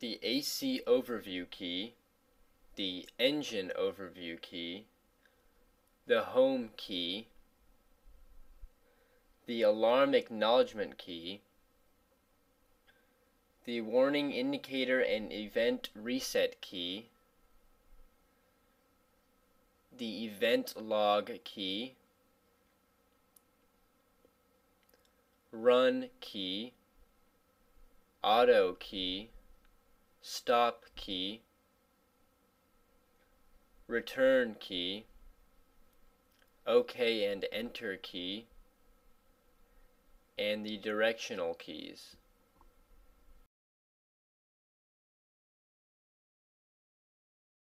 the AC overview key, the engine overview key, the home key, the alarm acknowledgement key, the warning indicator and event reset key, the event log key, run key, auto key, stop key, return key, OK and enter key, and the directional keys.